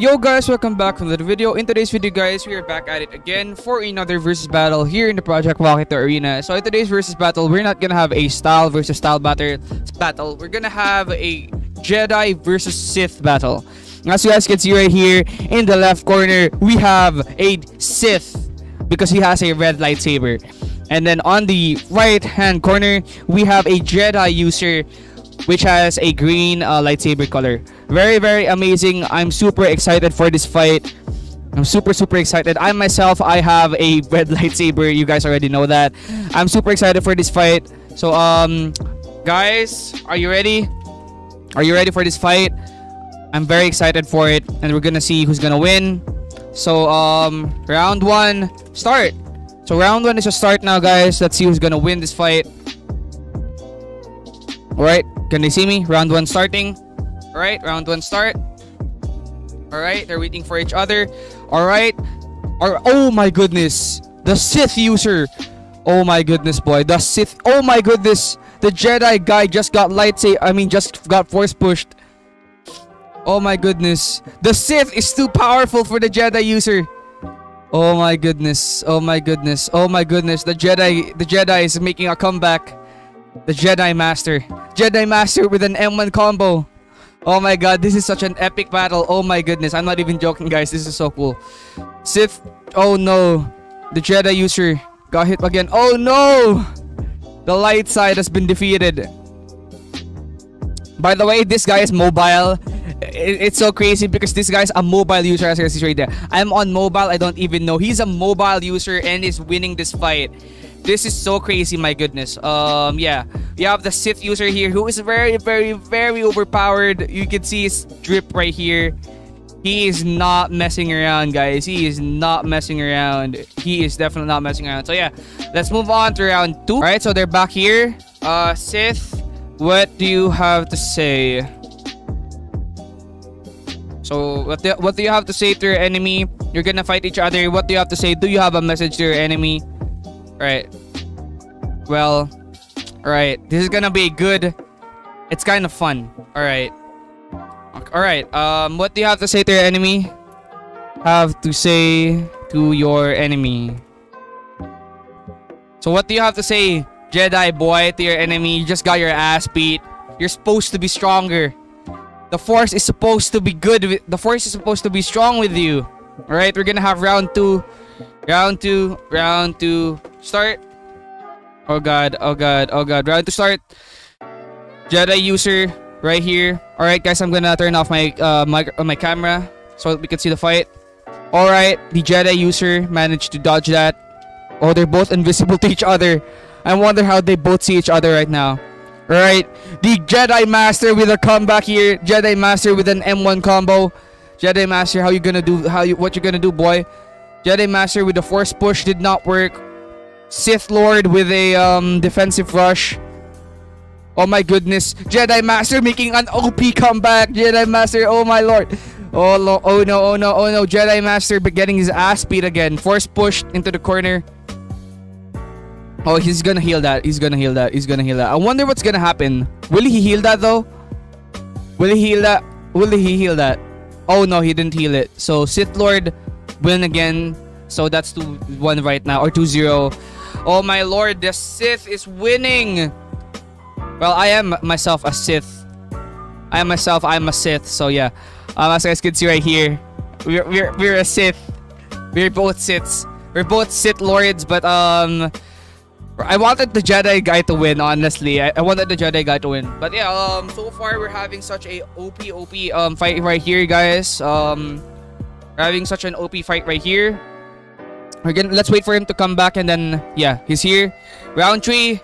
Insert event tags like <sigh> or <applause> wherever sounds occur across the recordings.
Yo guys, welcome back to another video. In today's video guys, we are back at it again for another versus battle here in the Project Baki 2 Arena. So in today's versus battle, we're not gonna have a style versus style battle. battle. We're gonna have a Jedi versus Sith battle. As you guys can see right here, in the left corner, we have a Sith because he has a red lightsaber. And then on the right hand corner, we have a Jedi user which has a green uh, lightsaber color. Very, very amazing. I'm super excited for this fight. I'm super, super excited. I myself, I have a <laughs> red lightsaber. You guys already know that. I'm super excited for this fight. So, um, guys, are you ready? Are you ready for this fight? I'm very excited for it, and we're gonna see who's gonna win. So, um, round one, start. So, round one is a start now, guys. Let's see who's gonna win this fight. Alright, can they see me? Round one starting. Alright, round one start. Alright, they're waiting for each other. Alright. Or oh my goodness. The Sith user. Oh my goodness, boy. The Sith. Oh my goodness. The Jedi guy just got lightsaber. I mean, just got force pushed. Oh my goodness. The Sith is too powerful for the Jedi user. Oh my goodness. Oh my goodness. Oh my goodness. The Jedi the Jedi is making a comeback. The Jedi Master. Jedi Master with an M1 combo. Oh my god, this is such an epic battle. Oh my goodness, I'm not even joking guys. This is so cool. Sith. Oh no. The Jedi user got hit again. Oh no! The light side has been defeated. By the way, this guy is mobile. It's so crazy because this guy's a mobile user as you can see right there. I'm on mobile, I don't even know. He's a mobile user and is winning this fight. This is so crazy, my goodness. Um, yeah. We have the Sith user here who is very, very, very overpowered. You can see his drip right here. He is not messing around, guys. He is not messing around. He is definitely not messing around. So, yeah. Let's move on to round two. Alright, so they're back here. Uh, Sith, what do you have to say? So, what do, what do you have to say to your enemy? You're gonna fight each other. What do you have to say? Do you have a message to your enemy? Right. Well, alright. This is gonna be good. It's kind of fun. Alright. Alright. Um, what do you have to say to your enemy? Have to say to your enemy. So what do you have to say, Jedi boy, to your enemy? You just got your ass beat. You're supposed to be stronger. The force is supposed to be good. The force is supposed to be strong with you. Alright, we're gonna have round two. Round two. Round two. Start. Oh god. Oh god. Oh god. Round to start. Jedi user right here. Alright guys, I'm gonna turn off my uh my, uh, my camera so we can see the fight. Alright, the Jedi user managed to dodge that. Oh, they're both invisible to each other. I wonder how they both see each other right now. Alright, the Jedi Master with a comeback here. Jedi Master with an M1 combo. Jedi Master, how you gonna do? How you? What you gonna do, boy? Jedi Master with the Force push did not work. Sith Lord with a um, defensive rush. Oh my goodness. Jedi Master making an OP comeback. Jedi Master, oh my lord. Oh, lo oh no, oh no, oh no. Jedi Master but getting his ass beat again. Force pushed into the corner. Oh, he's gonna heal that. He's gonna heal that. He's gonna heal that. I wonder what's gonna happen. Will he heal that though? Will he heal that? Will he heal that? Oh no, he didn't heal it. So Sith Lord win again. So that's 2-1 right now. Or 2-0. Oh my lord, the Sith is winning. Well, I am myself a Sith. I am myself, I'm a Sith. So yeah. Um, as you guys can see right here. We're, we're, we're a Sith. We're both Siths. We're both Sith Lords, but um... I wanted the Jedi guy to win, honestly. I, I wanted the Jedi guy to win. But yeah, um, so far we're having such a OP OP um fight right here, guys. Um, having such an OP fight right here. We're gonna let's wait for him to come back and then yeah, he's here. Round three,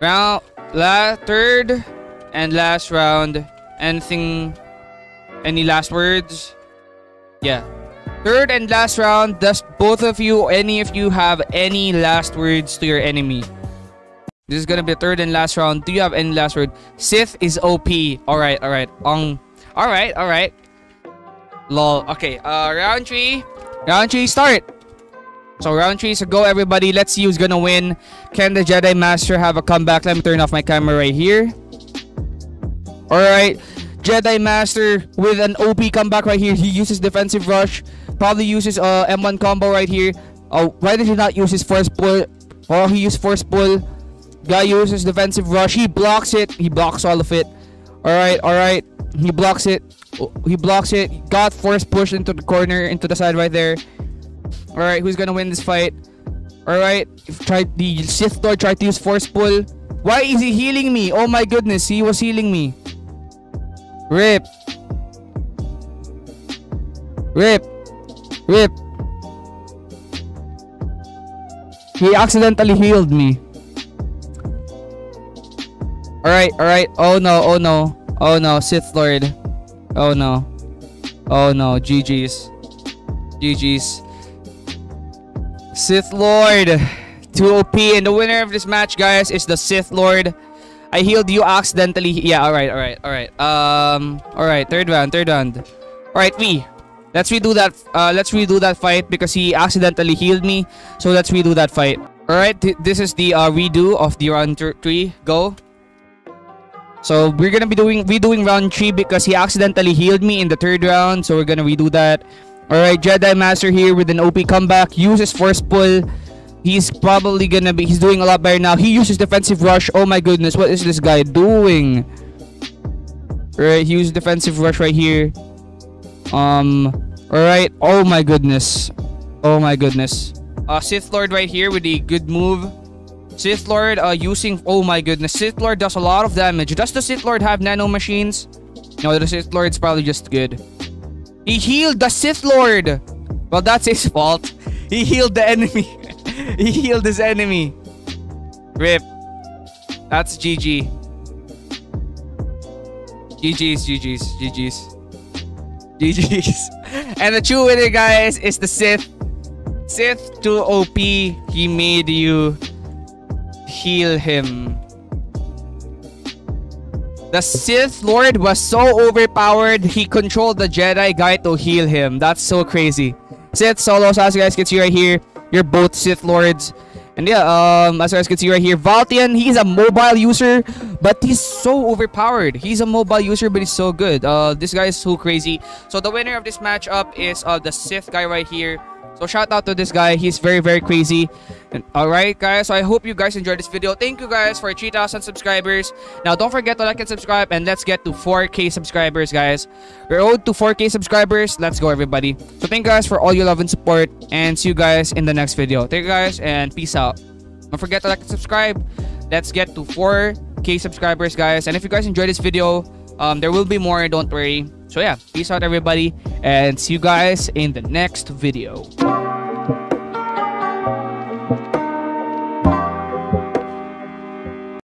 round la third and last round. Anything? Any last words? Yeah. Third and last round, does both of you, any of you have any last words to your enemy? This is gonna be third and last round. Do you have any last word? Sith is OP. Alright, alright. Um, alright, alright. Lol. Okay, uh, round three. Round three, start. So round three, so go everybody. Let's see who's gonna win. Can the Jedi Master have a comeback? Let me turn off my camera right here. Alright. Jedi Master with an OP comeback right here. He uses defensive rush. Probably uses uh, M1 combo right here. Oh, why did he not use his force pull? Oh, he used force pull. Guy uses defensive rush. He blocks it. He blocks all of it. Alright, alright. He blocks it. Oh, He blocks it. Got force push into the corner, into the side right there. Alright, who's gonna win this fight? Alright, try the Sith Lord tried to use force pull. Why is he healing me? Oh my goodness, he was healing me. Rip. Rip. Rip. He accidentally healed me. Alright, alright. Oh no, oh no. Oh no, Sith Lord. Oh no. Oh no, GG's. GG's. Sith Lord. 2 OP. And the winner of this match, guys, is the Sith Lord. I healed you accidentally. Yeah, alright, alright, alright. Um, alright, third round, third round. Alright, we. Let's redo that. Uh, let's redo that fight because he accidentally healed me. So let's redo that fight. Alright, th this is the uh, redo of the round th- three. Go. So we're gonna be doing redoing round three because he accidentally healed me in the third round. So we're gonna redo that. Alright, Jedi Master here with an OP comeback. Uses force pull. He's probably gonna be. He's doing a lot better now. He uses defensive rush. Oh my goodness, what is this guy doing? Alright, he uses defensive rush right here. Um. Alright. Oh my goodness. Oh my goodness. Uh, Sith Lord right here with a good move. Sith Lord uh, using... Oh my goodness. Sith Lord does a lot of damage. Does the Sith Lord have nano machines? No, the Sith Lord's probably just good. He healed the Sith Lord! Well, that's his fault. He healed the enemy. <laughs> he healed his enemy. Rip. That's GG. GG's, GG's, GG's. GG's. <laughs> And the true winner, guys, is the Sith. Sith 2 OP. He made you heal him. The Sith Lord was so overpowered, he controlled the Jedi guy to heal him. That's so crazy. Sith solos, as you guys can see right here, you're both Sith Lords. And yeah, um, as you guys can see right here, Valtian, he's a mobile user, but he's so overpowered. He's a mobile user, but he's so good. Uh, this guy is so crazy. So the winner of this matchup is uh, the Sith guy right here. So shout out to this guy. He's very, very crazy. And, Alright, guys. So I hope you guys enjoyed this video. Thank you guys for 3,000 subscribers. Now, don't forget to like and subscribe. And let's get to 4K subscribers, guys. We're owed to 4K subscribers. Let's go, everybody. So thank you guys for all your love and support. And see you guys in the next video. Thank you guys and peace out. Don't forget to like and subscribe. Let's get to 4K subscribers, guys. And if you guys enjoyed this video, um, there will be more. Don't worry. So yeah, peace out, everybody. And see you guys in the next video.